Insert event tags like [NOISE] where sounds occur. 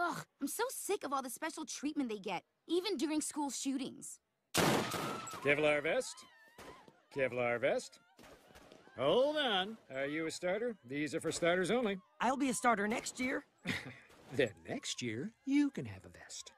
Ugh, I'm so sick of all the special treatment they get, even during school shootings. Kevlar vest. Kevlar vest. Hold on. Are you a starter? These are for starters only. I'll be a starter next year. [LAUGHS] Then next year, you can have a vest.